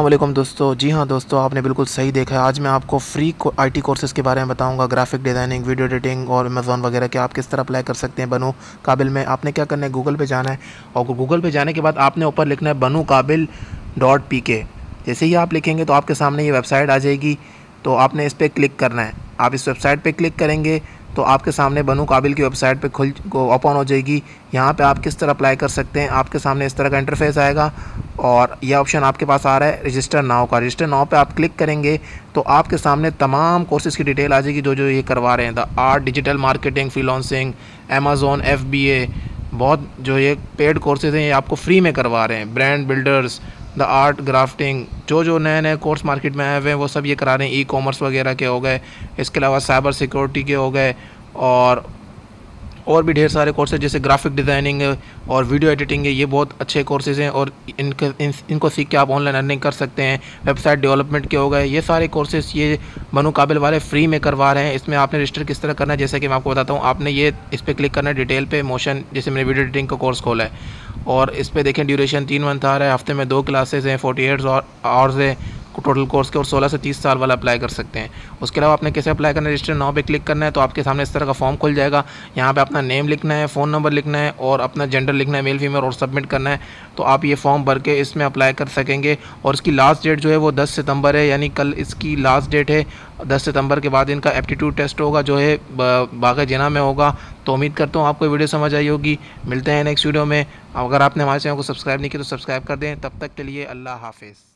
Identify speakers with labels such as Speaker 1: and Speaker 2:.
Speaker 1: वालेकुम दोस्तों। जी हाँ दोस्तों, आपने बिल्कुल सही देखा आज मैं आपको फ्री आईटी कोर्सेज़ के बारे में बताऊँगा ग्राफिक डिज़ाइनिंग वीडियो एडिटिंग और अमेज़ोन वगैरह के आप किस तरह अप्लाई कर सकते हैं बनू काबिल में। आपने क्या करना है? गूगल पे जाना है और गूगल पे जाने के बाद आपने ऊपर लिखना है बनू काबिल डॉट पी के जैसे ही आप लिखेंगे तो आपके सामने ये वेबसाइट आ जाएगी तो आपने इस पर क्लिक करना है। आप इस वेबसाइट पर क्लिक करेंगे तो आपके सामने बनू काबिल की वेबसाइट पे खुल ओपन हो जाएगी। यहाँ पे आप किस तरह अप्लाई कर सकते हैं, आपके सामने इस तरह का इंटरफेस आएगा और यह ऑप्शन आपके पास आ रहा है रजिस्टर नाव का। रजिस्टर नाव पे आप क्लिक करेंगे तो आपके सामने तमाम कोर्सेज़ की डिटेल आ जाएगी जो जो ये करवा रहे हैं। The art digital marketing freelancing Amazon F बहुत जो ये पेड कोर्सेज हैं, ये आपको फ्री में करवा रहे हैं। Brand builders the art grafting, जो जो नए नए कोर्स मार्केट में आए हुए हैं, वो सब ये करा रहे हैं ई कॉमर्स वगैरह के हो गए, इसके अलावा साइबर सिक्योरिटी के हो गए, और और भी ढेर सारे कोर्सेज जैसे ग्राफिक डिज़ाइनिंग और वीडियो एडिटिंग है ये बहुत अच्छे कोर्सेज़ हैं और इनके इन, इनको सीख के आप ऑनलाइन अर्निंग कर सकते हैं। वेबसाइट डेवलपमेंट के हो गए ये सारे कोर्सेज़ ये मनु काबिल वाले फ्री में करवा रहे हैं। इसमें आपने रजिस्टर किस तरह करना है जैसे कि मैं आपको बताता हूँ आपने ये इस पर क्लिक करना है डिटेल पर मोशन जैसे मैंने वीडियो एडिटिंग का कोर्स खोला है। और इस पर देखें ड्यूरेशन तीन मंथ आ रहा है हफ़्ते में दो क्लासेज हैं फोर्टी एट आवर्स है। टोटल कोर्स के और 16 से 30 साल वाला अप्लाई कर सकते हैं। उसके अलावा आपने कैसे अप्लाई करना है? रजिस्टर नाव पे क्लिक करना है तो आपके सामने इस तरह का फॉर्म खुल जाएगा। यहाँ पे अपना नेम लिखना है फ़ोन नंबर लिखना है और अपना जेंडर लिखना है मेल फीमेल और सबमिट करना है। तो आप ये फॉर्म भर के इसमें अप्लाई कर सकेंगे। और इसकी लास्ट डेट जो है वो दस सितंबर है, यानी कल इसकी लास्ट डेट है। दस सितंबर के बाद इनका एप्टीट्यूड टेस्ट होगा, जो है बागा जना में होगा। तो उम्मीद करता हूँ आपको वीडियो समझ आई होगी। मिलते हैं नेक्स्ट वीडियो में। अगर आपने हमारे चैनल को सब्सक्राइब नहीं किया तो सब्सक्राइब कर दें। तब तक के लिए अल्लाह हाफिज़।